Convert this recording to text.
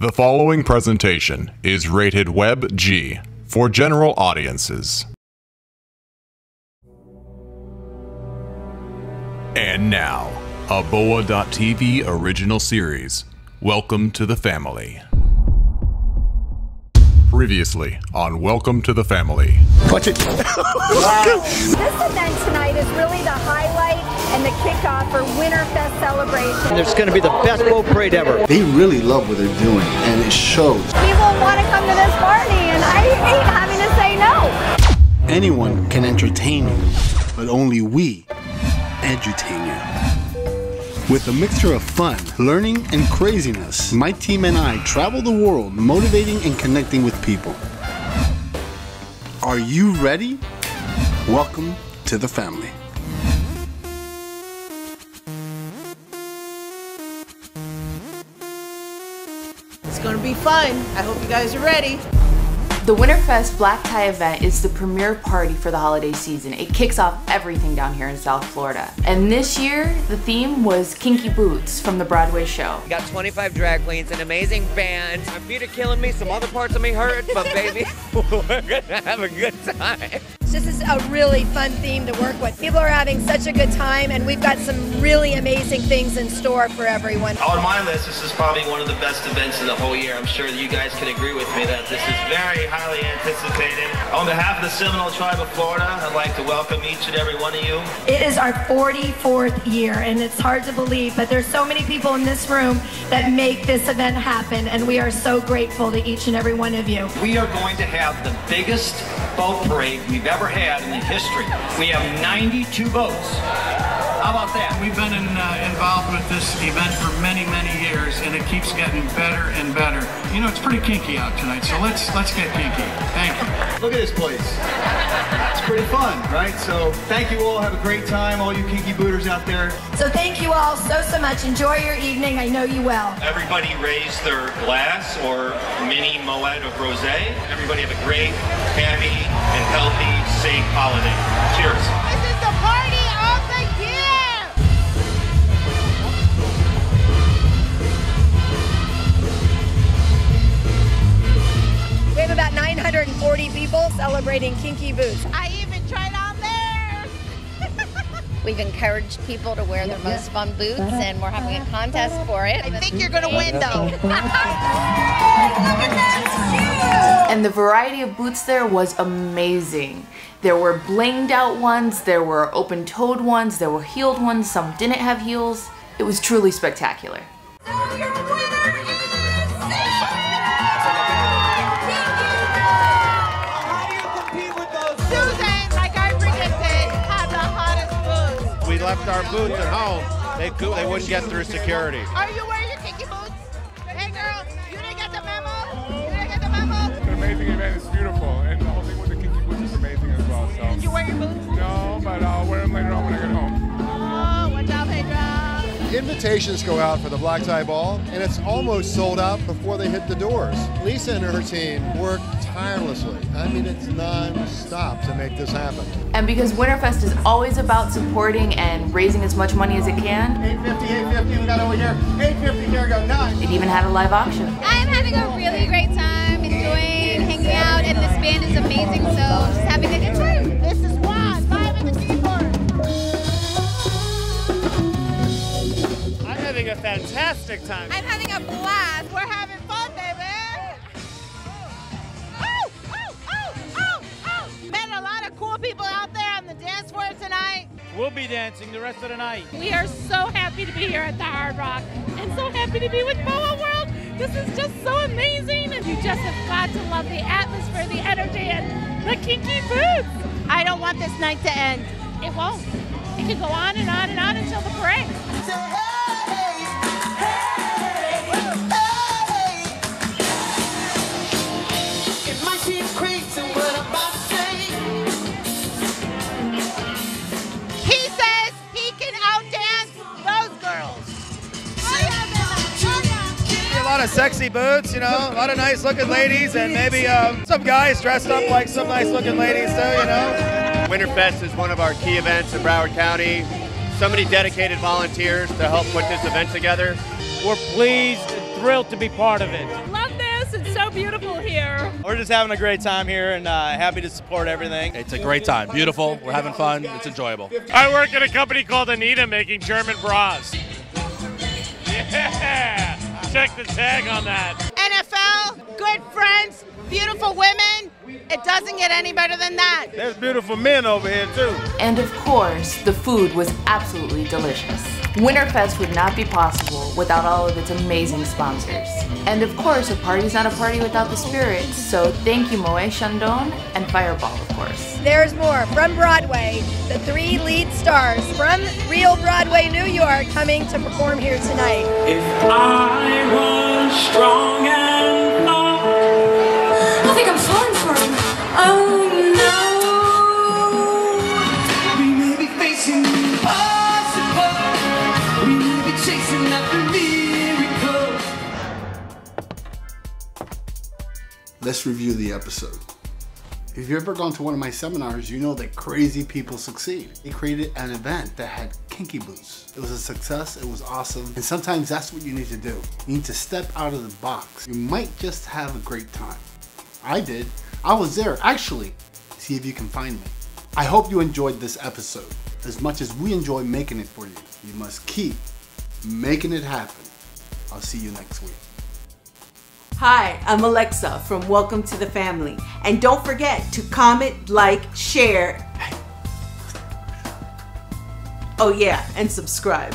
The following presentation is rated Web G for general audiences. And now, a BOWA.tv original series. Welcome to the family. Previously on Welcome to the Family. Watch it. This event tonight is really the highlight and the kickoff for Winterfest celebration. There's going to be the best boat parade ever. They really love what they're doing, and it shows. People want to come to this party, and I hate having to say no. Anyone can entertain you, but only we edutain you. With a mixture of fun, learning, and craziness, my team and I travel the world motivating and connecting with people. Are you ready? Welcome to the family. Gonna be fun. I hope you guys are ready. The Winterfest Black Tie event is the premier party for the holiday season. It kicks off everything down here in South Florida. And this year, the theme was Kinky Boots from the Broadway show. We got 25 drag queens, an amazing band. My feet are killing me, some other parts of me hurt, but baby, we're gonna have a good time. This is a really fun theme to work with. People are having such a good time, and we've got some really amazing things in store for everyone. On my list, this is probably one of the best events of the whole year. I'm sure you guys can agree with me that this is very highly anticipated. On behalf of the Seminole Tribe of Florida, I'd like to welcome each and every one of you. It is our 44th year, and it's hard to believe, but there's so many people in this room that make this event happen, and we are so grateful to each and every one of you. We are going to have the biggest boat parade we've ever had in the history. We have 92 boats. How about that? We've been in, uh, involved with this event for many, many years, and it keeps getting better and better. You know, it's pretty kinky out tonight, so let's let's get kinky. Thank you. Look at this place. It's pretty fun, right? So thank you all. Have a great time, all you kinky booters out there. So thank you all so, so much. Enjoy your evening. I know you will. Everybody raise their glass or mini Moet of rosé. Everybody have a great, happy, and healthy, safe holiday. Cheers. This is the party of the year! We have about 940 people celebrating Kinky Boots. I even tried on theirs! We've encouraged people to wear their most fun boots, and we're having a contest for it. I think you're gonna win though. And the variety of boots there was amazing. There were blinged out ones, there were open toed ones, there were heeled ones, some didn't have heels. It was truly spectacular. Susan, like I predicted, had the hottest boots. We left our boots at home. They they wouldn't get through security. It's an amazing event. It's beautiful, and the whole thing with the kinky boots is amazing as well. So. Did you wear your boots? No, but I'll wear them later on when I get home. Oh, watch out, Pedro. Invitations go out for the Black Tie Ball, and it's almost sold out before they hit the doors. Lisa and her team work tirelessly. I mean, it's non-stop to make this happen. And because Winterfest is always about supporting and raising as much money as it can, 850, 850, we got over here. 850, here we go, nine. it even had a live auction. I'm having a really great time, band is amazing, so just having a good time. This is Juan, live in the keyboard. I'm having a fantastic time. I'm having a blast. We're having fun, baby. Oh, oh, oh, oh, oh. Met a lot of cool people out there on the dance floor tonight. We'll be dancing the rest of the night. We are so happy to be here at the Hard Rock and so happy to be with BOWA World. This is just so amazing, and you just have got to love the atmosphere, the energy, and the kinky boots. I don't want this night to end. It won't. It can go on and on and on until the parade. Of sexy boots, you know, a lot of nice looking ladies, and maybe um, some guys dressed up like some nice looking ladies too, you know. Winterfest is one of our key events in Broward County. So many dedicated volunteers to help put this event together. We're pleased and thrilled to be part of it. Love this. It's so beautiful here. We're just having a great time here and uh, happy to support everything. It's a great time. Beautiful. We're having fun. It's enjoyable. I work at a company called Anita making German bras. Yeah! Check the tag on that. NFL, good friends, beautiful women. It doesn't get any better than that. There's beautiful men over here too. And of course, the food was absolutely delicious. Winterfest would not be possible without all of its amazing sponsors. And of course, a party's not a party without the spirits, so thank you Moet Chandon and Fireball, of course. There's more from Broadway. The three lead stars from real Broadway, New York, coming to perform here tonight. If I was strong and Let's review the episode. If you've ever gone to one of my seminars, you know that crazy people succeed. They created an event that had kinky boots. It was a success, it was awesome, and sometimes that's what you need to do. You need to step out of the box. You might just have a great time. I did. I was there, actually. See if you can find me. I hope you enjoyed this episode as much as we enjoy making it for you. You must keep making it happen. I'll see you next week. Hi, I'm Alexa from Welcome to the Family. And don't forget to comment, like, share. Oh, yeah, and subscribe.